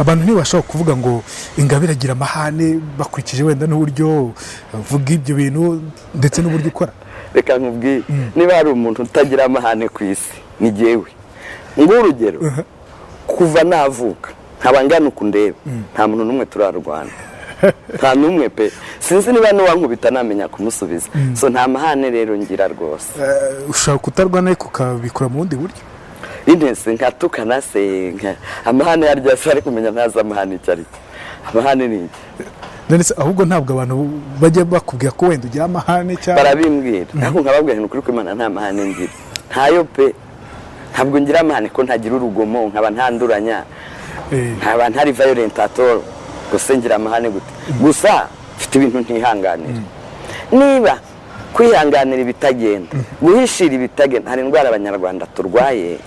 abantu ntibashobora kuvuga ngo ingabire agira amahane bakurikije wenda n'uburyo uvuga ibyo bintu ndetse n'uburyo ukora. Reka nkubwire niba hari umuntu utagira amahane ku isi ni jyewe ng'urugero kuva navuka nkaba ngana uku ndeba. Nta muntu n'umwe turarwana. Nta n'umwe pe. Sinzi niba n'uwankubita namenya kumusubiza. So nta mahane rero ngira rwose. Eh, ushobora kutarwana ariko ukabikora mu bundi buryo? Intese nka- amahane yaryo se ari kumenya ntazi amahane icyo ari cyo. Amahane ni iki? Ahubwo ntabwo abantu bajya bakubwira ko wenda ugira amahane cyangwa barabimbwira ariko nkababwira nti ukuri kw'imana nta mahane ngira. Ntayo pe. Ntabwo ngira amahane ko ntagira urugomo nkaba ntanduranya Eh, nkaba ntari violent at all. Gusa ngira amahane gute? Gusa mfite ibintu ntihanganira niba kwihanganira ibitagenda guhishira ibitagenda hari indwara abanyarwanda turwaye.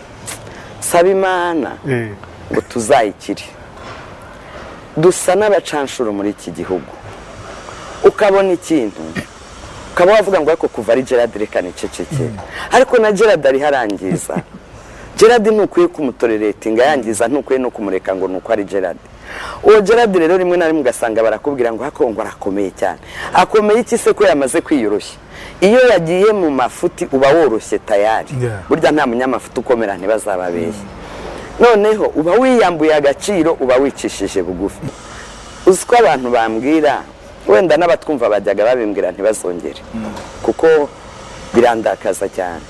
Saba imana eh, ngo tuzayikire. Dusa n'abacanshuro muri iki gihugu. Ukabona ikintu ukaba wavuga ngo ariko kuva ari gerard reka nicecekere. Ariko na gerard ariho arangiza. Gerard ntukwiye kumutoreretinga yangiza ntukwiye no kumureka ngo nuko ari gerard. Uwo gerard rero rimwe na rimwe ugasanga barakubwira ngo hako ngo arakomeye cyane. Akomeye iki se ko yamaze kwiyoroshya? Iyo yagiye mu mafuti uba woroshye tayari. Burya nta munyamafuti ukomera ntibazababeshye noneho uba wiyambuye agaciro uba wicishije bugufi. Uzi ko abantu bambwira wenda n'abatwumva bajyaga babimbwira ntibazongere. Kuko birandakaza cyane.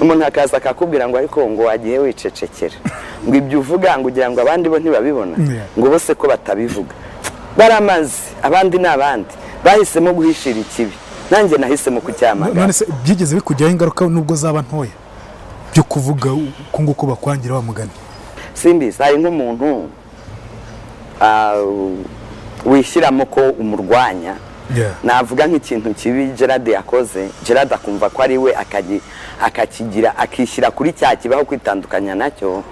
Umuntu akaza akakubwira ngo ariko ngo wagiye wicecekera ngo ibyo uvuga ngo ugira ngo abandi bo ntibabibona. Ngo bose ko batabivuga. Baramaze abandi ni abandi. Bahisemo guhishira ikibi. Nanjye nahisemo kucyamagana none se byigeze bikugiraho ingaruka nubwo zaba ntoya? Byo kuvuga uko nguko bakwangira wa mugani. Simbizi hari nk'umuntu ah, wishyiramo ko umurwanya. Navuga nk'ikintu kibi gerard yakoze. Gerard akumva ko ari we akakigira akishyira kuri cya kibaho kwitandukanya na cyo.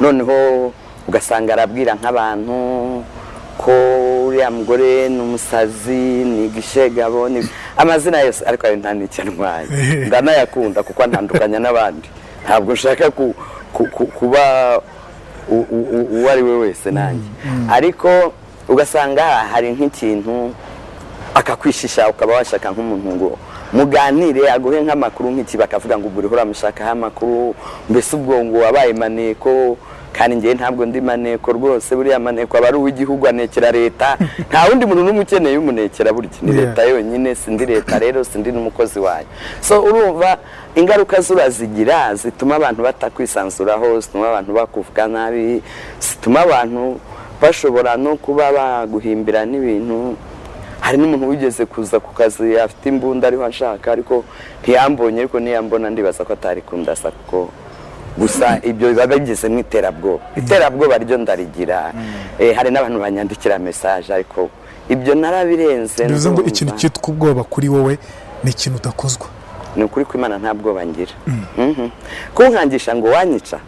Noneho ugasanga arabwira nk'abantu ko uriya mugore ni umusazi ni igishegabo amazina yose ariko ayo nta n'icyo antwaye ndanayakunda kuko antandukanya n'abandi. Ntabwo nshaka ku- ku- ku- kuba uwo ari we wese nanjye. Ariko ugasanga hari nk'ikintu akakwishisha ukaba washaka nk'umuntu ngo muganire aguhe nk'amakuru nk'iki bakavuga ngo ubwo uriho uramushakaho amakuru mbese ubwo ngo wabaye maneko kandi ngewe ntabwo ndi maneko rwose. Buriya maneko aba ari uw'igihugu anekera leta. Nta wundi muntu n'umwe ukeneye umunekera burya. Ni leta yonyine sindi leta rero sindi n'umukozi wayo. So urumva ingaruka zurazigira zituma abantu batakwisansuraho zituma abantu bakuvuga nabi zituma abantu bashobora no kuba baguhimbira n'ibintu. Hari n'umuntu wigeze kuza ku kazi afite imbunda ariho ashaka ariko ntiyambonye ariko niyambona ndibaza ko atari kundasa kuko gusa ibyo biba bigezemo iterabwoba. Iterabwoba ryo ndarigira. Eh, hari n'abantu banyandikira mesaje ariko ibyo narabirenze bivuze ngo ikintu cyitwa ubwoba kuri wowe ni ikintu udakozwa ni ukuri ko imana nta bwoba ngira. Mhm. kunkangisha ngo wanyica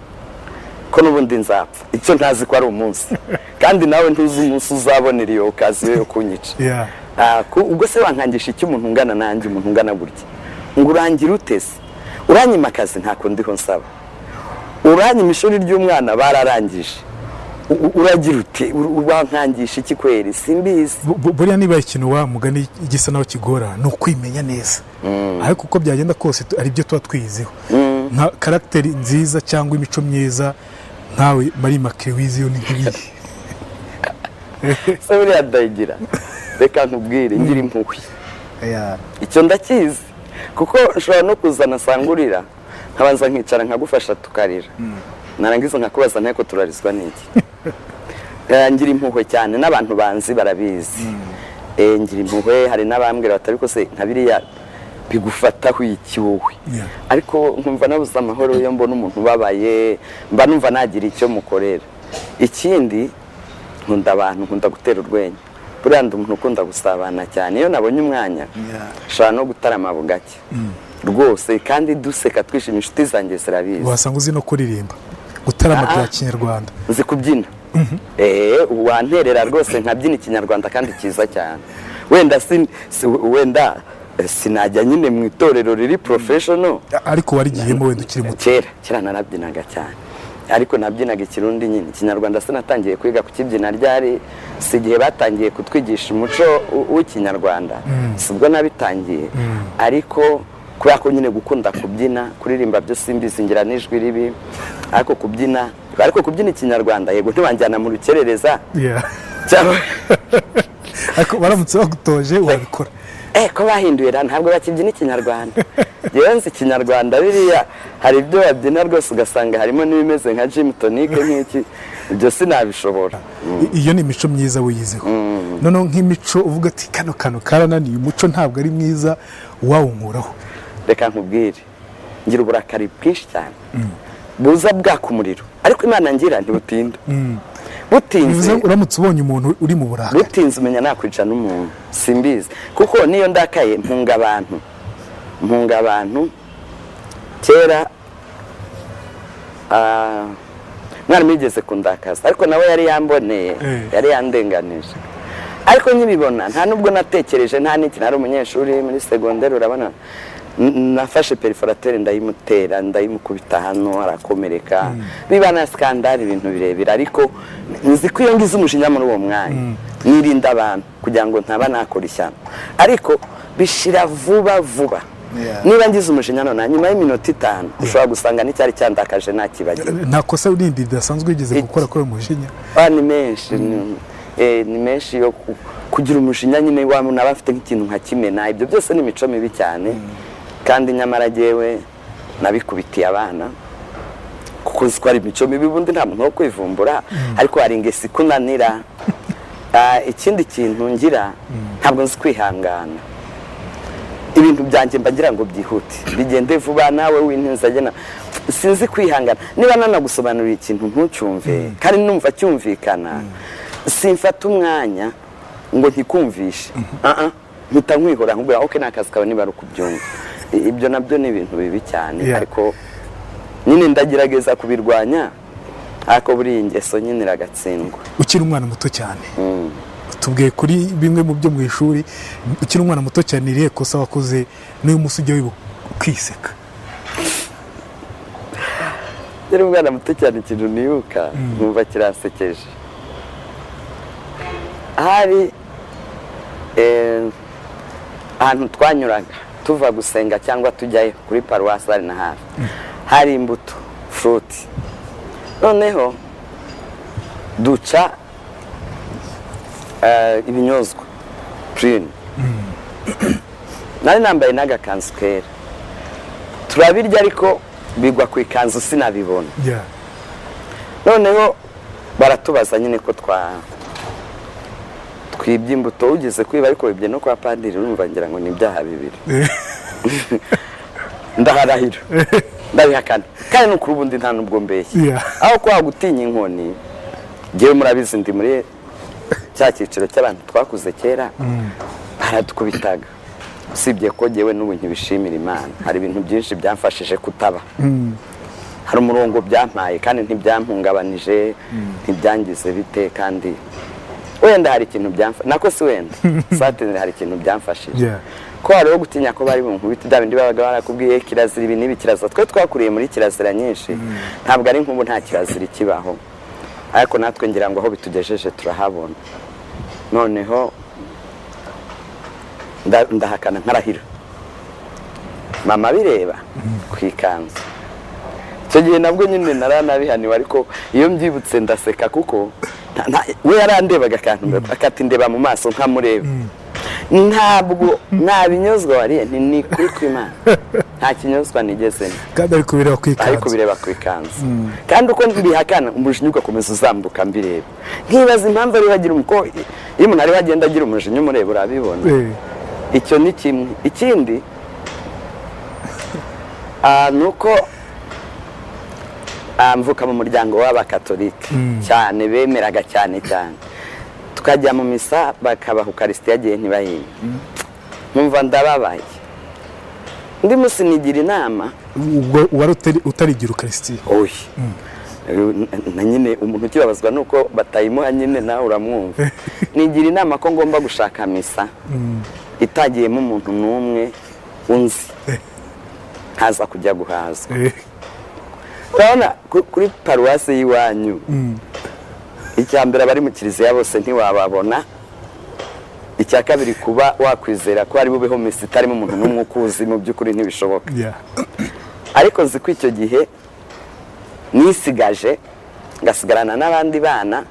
ko n'ubundi nzapfa. Icyo ntazi ko ari umunsi. Kandi nawe ntuzi umunsi uzabonera iyo okaziyo yo kunyica. Ah, ubwo se wankangisha icyo umuntu ungana nanjye umuntu ungana gutya? Ngo urangire utese uranyima akazi ntako ndiho nsaba. Uranyima ishuri ry'umwana bararangije. Uragira uti "Ur- wankangisha iki kweri? Simbizi. Bu- bu- buriya niba ikintu wa mugani igisa naho kigora ni ukwimenya neza. Ariko uko byagenda kose ari byo tuba twiyiziho nka karagiteri nziza cyangwa imico myiza nkawe mari makire wiziyo ni nk'ibihe se buriya ndayigira. Reka nkubwire ngira impuhwe. Icyo ndakizi kuko nshobora no kuzana sangurira. Nkabanza nkicara nkagufasha tukarira. Narangiza nkakubaza nteko turarizwa n'iki Eh, ngira impuhwe cyane n'abantu banzi barabizi. Eh, ngira impuhwe hari n'abambwira batari ko se nka biriya bigufataho Yeah. ariko nkumva nabuze amahoro iyo mbona umuntu ubabaye mba numva nagira icyo mukorera. Ikindi nkunda abantu nkunda gutera urwenya. Buriya ndi umuntu ukunda gusabana cyane. Iyo nabonye umwanya nshobora no gutarama bugake rwose kandi duseka twishimye inshuti zanjye zirabizi. Wasanga uzi no kuririmba. Gutarama Ah. bya kinyarwanda. Nzi kubyina. Eee wanterera rwose nkabyina ikinyarwanda kandi cyiza cyane. Wenda wenda eh, sinajya nyine mu itorero riri professional. Ariko warigiyemo wenda ukiri muto. Kera kera narabyinaga cyane. Ariko nabyinaga ikirundi nyine. Ikinyarwanda sinatangiye kwiga kukibyina ryari? Si igihe batangiye kutwigisha umuco w'ikinyarwanda. Si ubwo nabitangiye. Ariko kubera ko nyine gukunda kubyina kuririmba byo simbizi ngira n'ijwi ribi ariko kubyina ariko kubyina ikinyarwanda yego ntiwanjyana mu rukerereza. Ariko baramutse bagutoje wabikora. Eh ko bahinduye ra ntabwo bakibyina ikinyarwanda. Yewe nzi ikinyarwanda biriya hari ibyo babyina rwose ugasanga harimo n'ibimeze nka gym tonic nk'iki ibyo sinabishobora. I- iyo ni imico myiza wiyizeho. Noneho nk'imico uvuga ati kano kantu karananiye umuco ntabwo ari mwiza wawunkuraho reka nkubwire. Ngira uburakari bwinshi cyane. Buza bwaka umuriro. Ariko imana ngira ntibutinda butinze. Bivuze ngo uramutse ubonye umuntu uri mu burakari. Rutinze umenya nakwica n'umuntu simbizi. Kuko niyo ndakaye mpunga abantu. Mpunga abantu. Kera ah, mwarimu yigeze kundakaza. Ariko nawe yari yamboneye. Eh. yari yandenganije. Ariko nkibibona nta nubwo natekereje nta n'iki. Nari umunyeshuri muri segonderi urabona? Nafashe periforateri ndayimutera ndayimukubita hano arakomereka. Biba na skandari ibintu birebire ariko nzi ko iyo ngize umujinya muri uwo mwanya. Nirinda abantu kugira ngo ntaba nakora ishyano. Ariko bishira vuba vuba. Niba ngize umujinya none nyuma y'iminota itanu ushobora gusanga n'icyari cyandakaje nakibagiwe nta kosa rindi ridasanzwe Iki- gukora kuri uwo mujinya Ah, ni menshi. Ni- eh, ni menshi yo ku- kugira umujinya nyine wa muntu aba afite nk'ikintu nka kimena. Ibyo byose ni imico mibi cyane. Kandi nyamara jyewe nabikubitiye abana kuko uzi ko ari imico mibi ubundi nta muntu wo kwivumbura ariko hari ingesi ikunanira. Ah, ikindi kintu ngira ntabwo nzi kwihangana. Ibintu byanjye mba ngira ngo byihute. Bigende vuba nawe wintinza agena. Sinzi kwihangana. Niba nanagusobanurira ikintu ntucyumve. Kandi numva cyumvikana. Simfata umwanya ngo ntikumvishe. Ah, ah, mpita nkwihora nkubwira ok ni akazi kawe niba ari ukubyumva. Ibyo na byo ni ibintu bibi cyane ariko nyine ndagerageza kubirwanya ariko buriya ingeso nyine iragatsindwa. Ukiri umwana muto cyane. Tubwiye kuri bimwe mu byo mu ishuri ukiri umwana muto cyane irihe kosa wakoze n'uyu munsi ujya ukiseka yari umwana muto cyane ikintu nibuka nkumva kirasekeje. Hari eh, ahantu twanyuraga. Tuva gusenga cyangwa tujyayo kuri paruwasi hari na hafi. Hari imbuto furuti noneho duca eh, ibinyozwa purini nari nambaye n'agakanzu kera. Turabirya ariko bigwa ku ikanzu sinabibona. Noneho baratubaza nyine ko twa twibye imbuto ugeze kwiba ariko wibye no kwa padiri urumva ngira ngo ni ibyaha bibiri. Ndaharahira ndabihakana. Kandi ni ukuri ubundi nta nubwo mbeshye aho kwa gutinya inkoni ngewe murabizi ndi muri cya cyiciro cy'abantu twakuze kera baradukubitaga. Usibye ko ngewe n'ubu ntibishimira imana. Hari ibintu byinshi byamfashije kutaba. Hari umurongo byampaye kandi ntibyampungabanije ntibyangize bite kandi wenda hari ikintu byamfashije nako si wenda. Satire hari ikintu byamfashije. Ko hariho gutinya ko bari bunkubite bya bindi babaga barakubwiye kirazira ibi n'ibi kirazira. Twe twakuriye muri kirazira nyinshi. Ntabwo ari nk'ubu nta kirazira ikibaho. Ariko natwe ngira ngo aho bitugejeje turahabona. Noneho nda- ndahakana nkarahira. Mama bireba ku ikanzu. Icyo gihe nabwo nyine naranabihaniwe ariko iyo mbyibutse ndaseka kuko we yarandebaga akantu akatindeba mu maso nkamureba ntabwo nta binyozwa wariye ni kuri kw'imana nta kinyozwa nigeze. Ndya. kandi ari kubireba ku ikanzu. Bireba ku ikanzu. Kandi uko mbihakana umujinya ugakomeza uzambuka mbireba. Nkibaza impamvu ariho agira umuko iyo umuntu ariho agenda agira umujinya umureba urabibona. Eh, icyo ni kimwe. Ikindi ah, ni uko mvuka mu muryango w'abakatolike. Cyane bemeraga cyane cyane. Tukajya mu misa bakabaha ukarisitiya agiye ntibayime nkumva ndababaye. Undi munsi nigira inama. Ubwo wari utari- utarigira ukarisitiya oya. Na nyine umuntu ukibabazwa ni uko batayimuha nyine nawe uramwumva. Nigira inama ko ngomba gushaka misa. Itagiyemo umuntu n'umwe unzi. Ntaza kujya guhazwa. Eh, urabona ku- kuri paruwasi y'iwanyu. Icya mbere abari mu kiliziya bose ntiwababona. Icya kabiri kuba wakwizera ko ari bubeho misi itarimo umuntu n'umwe ukuzi mu by'ukuri ntibishoboka. Ariko nzi ko icyo gihe nisigaje ngasigarana n'abandi bana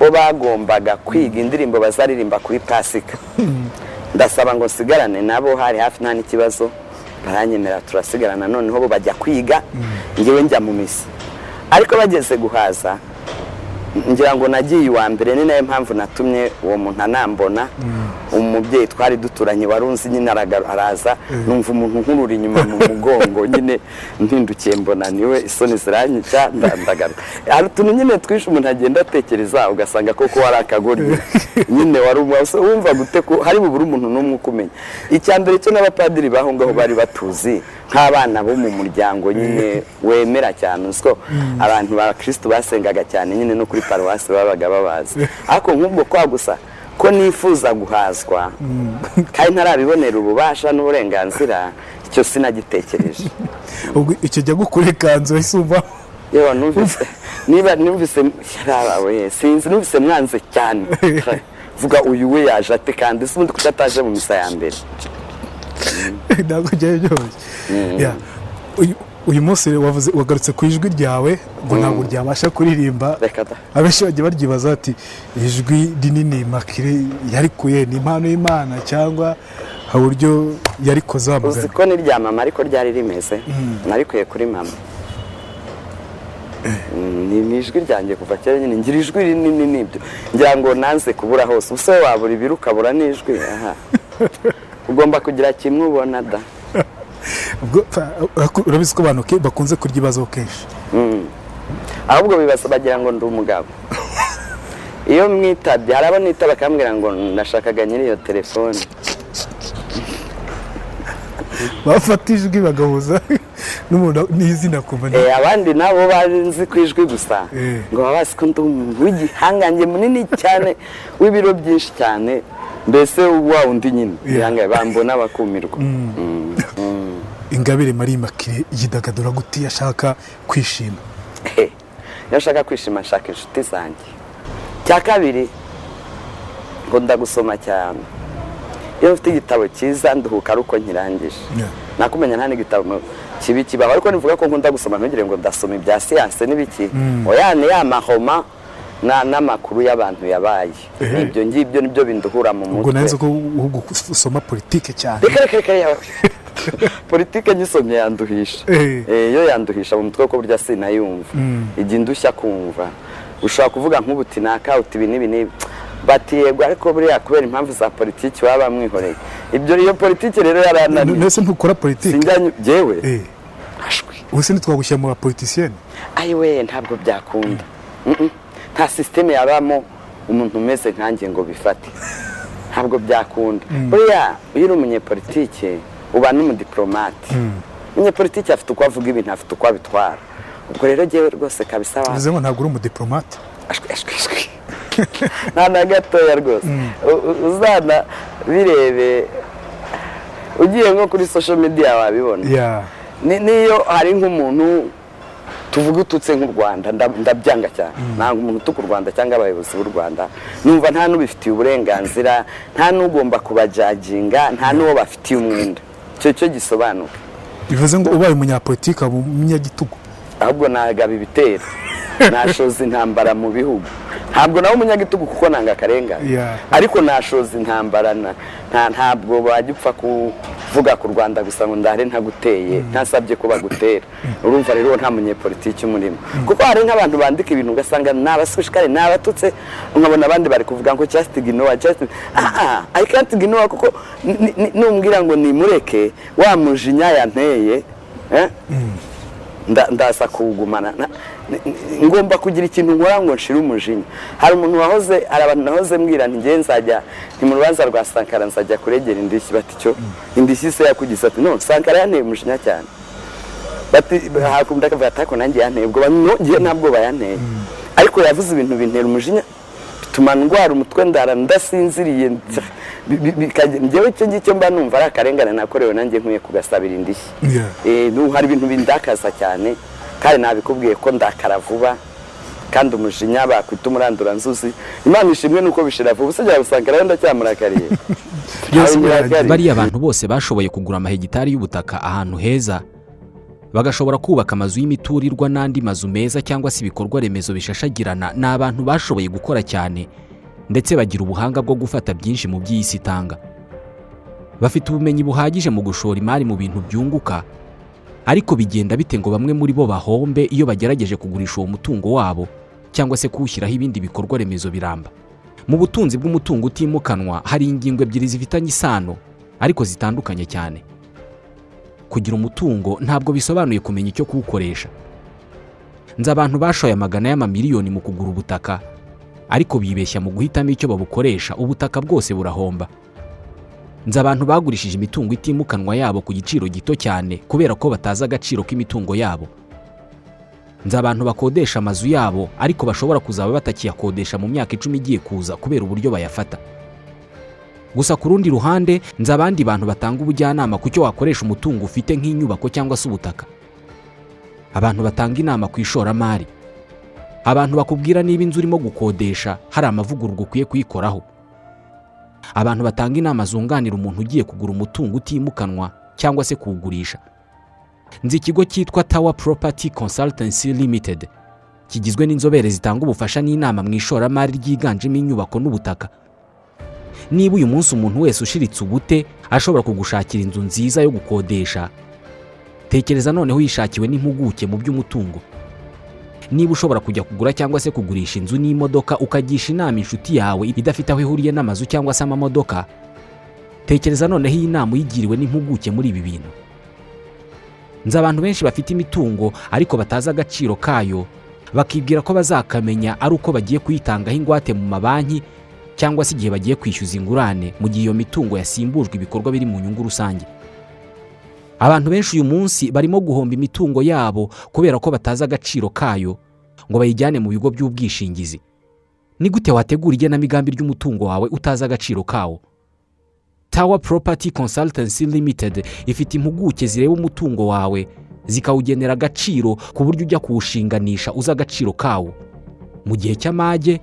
bo bagombaga kwiga indirimbo bazaririmba kuri pasika. Ndasaba ngo nsigarane nabo hari hafi nta n'ikibazo. Baranyemera turasigarana noneho bo bajya kwiga ngewe njya mu misa. Ariko bageze guhaza ngira ngo nagiye uwa mbere ni na yo mpamvu natumye uwo muntu anambona. Umubyeyi twari duturanye wari unzi nyine araza numva umuntu nkurura inyuma mu mugongo nyine mpindukiye mbona ni we isoni ziranyica nda- ndagaruka. Hari utuntu nyine twinshi umuntu agenda atekereza ugasanga koko wari akagoryi. Nyine wari wumva gute ko hari bubure umuntu n'umwe ukumenya. Icya mbere cyo n'abapadiri baho ngaho bari batuzi nk'abana bo mu muryango nyine wemera cyane uziko abantu ba kirisitu basengaga cyane nyine no kuri paruwasi babaga babazi. Ariko nk'ubwo kwa gusa ko nifuza guhazwa kandi ntarabibonera ububasha n'uburenganzira icyo sinagitekereje. Ubwo icyo jya gukura ikanzu wahise umva yewe numvise niba numvise yarabawe sinzi numvise mwanze cyane. Vuga uyu we yaje ate kandi se ubundi kuko ataje mu misa ya mbere. ntabwo byari byoroshye Yeah. Uyu- munsi wagarutse ku ijwi ryawe ngo ntabwo ryabasha kuririmba. Abenshi bajya baryibaza bati ijwi rinini makire yarikuye ni impano y'imana cyangwa hari uburyo yarikoze uzi ko ni mama ariko ryari rimeze? Narikuye kuri mama. Mm, ni ni ijwi ryanjye kuva kera nyine. Ngira ijwi rinini ni byo ngira ngo nanze kubura hose. Ubuse wabura ibiri ukabura n'ijwi. Aha. ugomba kugira kimwe ubona da. Urabizi ko abantu bakunze kuryibazaho kenshi. Ahubwo bibaza bagira ngo ndi umugabo. Iyo mwitabye hari abo nitaba bakambwira ngo nashakaga nyiri iyo telefone. Bafata ijwi bagahuza n'umuntu n'izina kuva Eh, abandi nabo bazi ku ijwi gusa. Eh. ngo baba bazi ko ndi umuntu w'igihangange munini cyane w'ibiro byinshi cyane. Mbese wa undi nyine? Igihangange bambona bakumirwa. Mm. ingabire marie makire yidagadura gute? Iyo ashaka kwishima. Iyo nshaka kwishima nshaka inshuti zanjye. Cya kabiri nkunda gusoma cyane. Iyo mfite igitabo cyiza nduhuka ari uko nkirangije. Nakumenya nta n'igitabo kibi kibaho ariko nivuga ko nkunda gusoma ntugire ngo ndasoma ibya siyanse n'ibiki oya ni ya mahoma. N'amakuru y'abantu yabaye. Ibyo ngibyo ni byo binduhura mu ubwo mutwe. nanze ko usoma politike cyane. Reka reka reka politike nyisomye yanduhisha. Eh. Eh, iyo yanduhisha mu mutwe ko burya sinayumva. Igihe indushya kumva. Ushobora kuvuga nk'ubu uti naka uti ibi n'ibi n'ibi. Bati yego ariko buriya kubera impamvu za politiki baba bamwihoreye ibyo iyo politiki rero yarananiye mbese ntukora politike sinjya jyewe Eh, ubu se ntitwagushyira mu bapolitisiyeni ayiwe ntabwo byakunda. Mm-mm. Nta sisiteme yabamo umuntu umeze nkanjye ngo bifate. Ntabwo byakunda. Buriya iyo uri umunyepolitike uba n'umudiplomate. Umunyepolitike afite uko avuga ibintu afite uko abitwara. Ubwo rero jyewe rwose kabisa wa bivuze ngo ntabwo uri ashwi nta na gatoya rwose. U- uzana birebe. Ugiye nko kuri social media wabibona. Niyo hari nk'umuntu tuvuga ututse nk'u rwanda nda- ndabyanga cyane. Ntabwo umuntu utuka u rwanda cyangwa abayobozi b'u rwanda. Numva nta n'ubifitiye uburenganzira nta n'ugomba kubajaginga nta n'uwo bafitiye umwenda. Icyo cyo gisobanuka. Bivuze ngo ubaye umunyapolitike waba umunyagitugu. Ahubwo nagaba ibitero. Nashoza intambara mu bihugu. Ntabwo nawe umunyagitugu kuko nanga akarengane. Ariko nashoza intambara ntabwo wajya upfa kuvuga ku rwanda gusa ngo ndare ntaguteye ntasabye ko bagutera. Urumva rero nta munyepolitiki umurimo kuko hari nk'abantu bandika ibintu ugasanga ni abasishikare ni abatutse nkabona abandi bari kuvuga ngo just ignore just ah ah i can't ignore kuko numbwira ngo nimureke wa mujinya yanteye eh? nda- ndaza kuwugumana. Ngomba kugira ikintu nkora ngo nshire umujinya. Hari umuntu wahoze hari abantu nahoze mbwira nti ngewe nzajya ni mu rubanza rwa sankara nzajya kuregera indishyi. Bati cyo indishyi se yakugize ati? No sankara yanteye umujinya cyane. Bati hakunda akavuga ati ariko nanjye yanteye ubwo ngiye ntabwo bayanteye ariko yavuze ibintu bintera umujinya. Bituma ndwara umutwe ndara ndasinziriye njyewe icyo ngicyo mba numva ari akarengane nakorewe nanjye nkwiye kugasabira indishyi. Eh, hari ibintu bindakaza cyane. Kandi nabikubwiye ko ndakara vuba kandi umujinya bakwita umuranduranzuzi. Imana ishimwe nuko bishira vuba. Usibye usanga rero ndacyamurakariye. Bariya abantu bose bashoboye kugura amahegitari y'ubutaka ahantu heza bagashobora kubaka amazu y'imiturirwa n'andi mazu meza cyangwa se ibikorwa remezo bishashagirana. Ni abantu bashoboye gukora cyane ndetse bagira ubuhanga bwo gufata byinshi mu by'iyi si itanga. Bafite ubumenyi buhagije mu gushora imari mu bintu byunguka ariko bigenda bite ngo bamwe muri bo bahombe iyo bagerageje kugurisha uwo mutungo wabo cyangwa se kuwushyiraho ibindi bikorwa remezo biramba? Mu butunzi bw'umutungo utimukanwa hari ingingo ebyiri zifitanye isano ariko zitandukanye cyane. Kugira umutungo ntabwo bisobanuye kumenya icyo kuwukoresha. Nzi abantu bashoye amagana y'amamiliyoni mu kugura ubutaka ariko bibeshya mu guhitamo icyo babukoresha ubutaka bwose burahomba. Nzi abantu bagurishije imitungo itimukanwa yabo ku giciro gito cyane kubera ko batazi agaciro k'imitungo yabo. Nzi abantu bakodesha amazu yabo ariko bashobora kuzaba batakiyakodesha mu myaka icumi igiye kuza kubera uburyo bayafata. Gusa ku rundi ruhande nzi abandi bantu batanga ubujyanama ku cyo wakoresha umutungo ufite nk'inyubako cyangwa se ubutaka. Abantu batanga inama ku ishoramari. Abantu bakubwira niba inzu urimo gukodesha hari amavugururwa ukwiye kuyikoraho. Abantu batanga inama zunganira umuntu ugiye kugura umutungo utimukanwa cyangwa se kuwugurisha. Nzi ikigo cyitwa Tower Property Consultancy Limited. Kigizwe n'inzobere zitanga ubufasha n'inama mu ishoramari ryiganjemo inyubako n'ubutaka. Niba uyu munsi umuntu wese ushiritse ubute ashobora kugushakira inzu nziza yo gukodesha. Tekereza noneho yishakiwe n'impuguke mu by'umutungo. Niba ushobora kujya kugura cyangwa se kugurisha inzu n'imodoka ukagisha inama inshuti yawe idafite aho ihuriye n'amazu cyangwa se amamodoka tekereza noneho iyi nama uyigiriwe n'impuguke muri ibi bintu. Nzi abantu benshi bafite imitungo ariko batazi agaciro kayo bakibwira ko bazakamenya ari uko bagiye kuyitangaho ingwate mu mabanki cyangwa se igihe bagiye kwishyuza ingurane mu gihe iyo mitungo yasimbujwe ibikorwa biri mu nyungu rusange. Abantu benshi uyu munsi barimo guhomba imitungo yabo kubera ko batazi agaciro kayo. Ngo bayijyane mu bigo by'ubwishingizi. Ni gute wategura igenamigambi ry'umutungo wawe utazi agaciro kawo? Tower Property Consultancy Limited ifite impuguke zireba umutungo wawe zikawugenera agaciro ku buryo ujya kuwushinganisha uzi agaciro kawo. Mu gihe cy'amage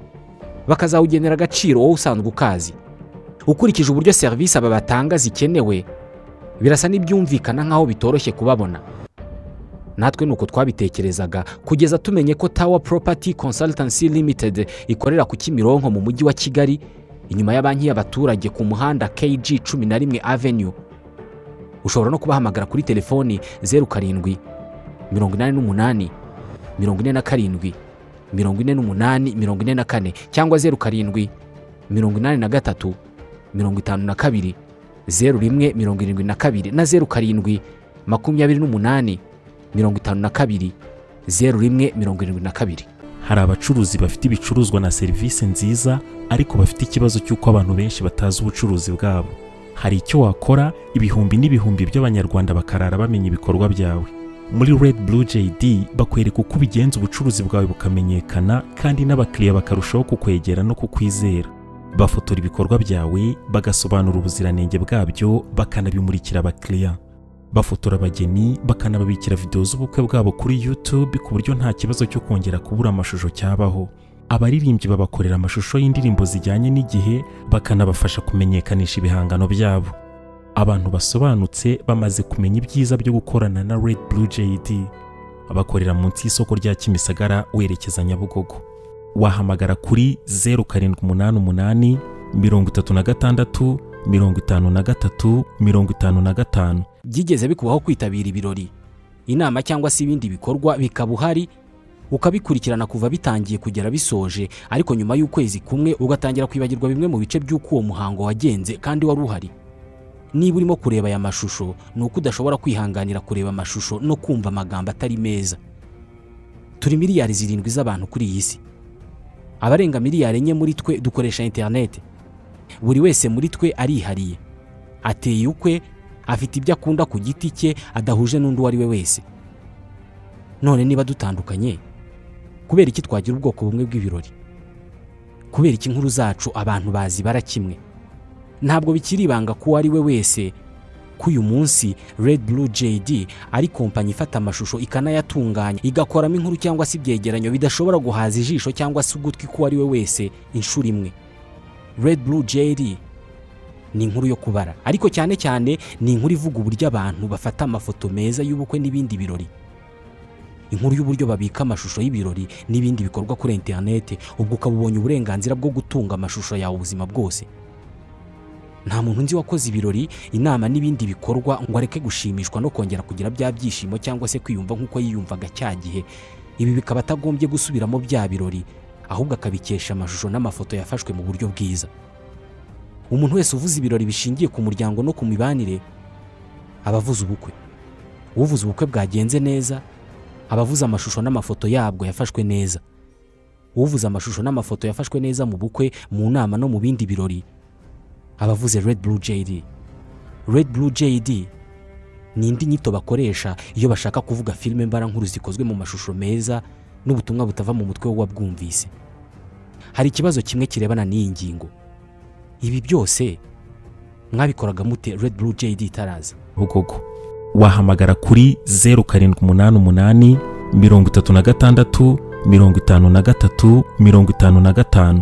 bakazawugenera agaciro wowe usanzwe ukazi. Ukurikije uburyo serivisi aba batanga zikenewe birasa n'ibyumvikana nk'aho bitoroshye kubabona. Natwe ni uko twabitekerezaga kugeza tumenye ko Tower Property Consultancy Limited ikorera ku Kimironko mu mujyi wa Kigali inyuma ya banki y'abaturage ku muhanda KG cumi na rimwe Avenue. Ushobora no kubahamagara kuri telefoni zeru karindwi mirongo inani n'umunani mirongo ine na karindwi mirongo ine n'umunani mirongo ine na kane cyangwa zeru karindwi mirongo inani na gatatu mirongo itanu na kabiri. Zeru rimwe mirongo irindwi na kabiri na zeru karindwi makumyabiri n'umunani mirongo itanu na kabiri zeru rimwe mirongo irindwi na kabiri. Hari abacuruzi bafite ibicuruzwa na serivisi nziza ariko bafite ikibazo cy'uko abantu benshi batazi ubucuruzi bwabo. Hari icyo wakora ibihumbi n'ibihumbi by'abanyarwanda bakarara bamenya ibikorwa byawe. Muri red blue jd bakwereka uko ubigenza ubucuruzi bwawe bukamenyekana kandi n'abakiriya bakarushaho kukwegera no kukwizera. Bafotora ibikorwa byawe bagasobanura ubuziranenge bwabyo bakanabimurikira abakiriya bafotora abageni bakanababikira videwo z'ubukwe bwabo kuri YouTube ku buryo nta kibazo cyo kongera kubura amashusho cyabaho. Abaririmbyi babakorera amashusho y'indirimbo zijyanye n'igihe bakanabafasha kumenyekanisha ibihangano byabo. Abantu basobanutse bamaze kumenya ibyiza byo gukorana na Red Blue JD bakorera munsi y'isoko rya Kimisagara werekeza Nyabugogo. Wahamagara kuri 0788 36 53 55 byigeze bikubaho kwitabira ibirori. Inama cyangwa se ibindi bikorwa bikaba uhari ukabikurikirana kuva bitangiye kugera bisoje. Ariko nyuma y'ukwezi kumwe ugatangira kwibagirwa bimwe mu bice by'uko uwo muhango wagenze kandi wari uhari. Niba urimo kureba aya mashusho ni uko udashobora kwihanganira kureba amashusho no kumva amagambo atari meza. Turi miliyari zirindwi z'abantu kuri iyi si. Abarenga miliyari enye muri twe dukoresha interineti buri wese muri twe arihariye. Ateye ukwe afite ibyo akunda ku giti cye adahuje n'undi uwo ari we wese. None niba dutandukanye kubera iki twagira ubwoko bumwe bw'ibirori? Kubera iki inkuru zacu abantu bazibara kimwe ntabwo bikiri ibanga ko uwo ari we wese ko uyu munsi Red Blue JD ari kompanyi ifata amashusho ikanayatunganya. Igakoramo inkuru cyangwa se ibyegeranyo bidashobora guhaza ijisho cyangwa se ugutwi k'uwo ari we wese inshuro imwe. Red Blue JD ni inkuru yo kubara. Ariko cyane cyane ni inkuru ivuga uburyo abantu bafata amafoto meza y'ubukwe n'ibindi birori. Inkuru y'uburyo babika amashusho y'ibirori n'ibindi bikorwa kuri interineti ubwo ukaba ubonye uburenganzira bwo gutunga amashusho yawe ubuzima bwose. Nta muntu nzi wakoze ibirori inama n'ibindi bikorwa ngo areke gushimishwa no kongera kugira bya byishimo cyangwa se kwiyumva nk'uko yiyumvaga cya gihe. Ibi bikaba atagombye gusubiramo bya birori ahubwo akabikesha amashusho n'amafoto yafashwe mu buryo bwiza. Umuntu wese uvuze ibirori bishingiye ku muryango no ku mibanire aba avuze ubukwe. Uvuze ubukwe bwagenze neza aba avuze amashusho n'amafoto yabwo yafashwe neza. Uvuze amashusho n'amafoto yafashwe neza mu bukwe mu nama no mu bindi birori aba avuze Red Blue JD Red Blue JD ni indi nyito bakoresha iyo bashaka kuvuga filime mbarankuru zikozwe mu mashusho meza n'ubutumwa butava mu mutwe w'uwabwumvise hari ikibazo kimwe kirebana n'iyi ngingo. Ibi byose mwabikoraga mute Red Blue JD itaraza. Bugogo wahamagara kuri zeru karindwi umunani umunani mirongo itatu na gatandatu mirongo itanu na gatatu mirongo itanu na gatanu.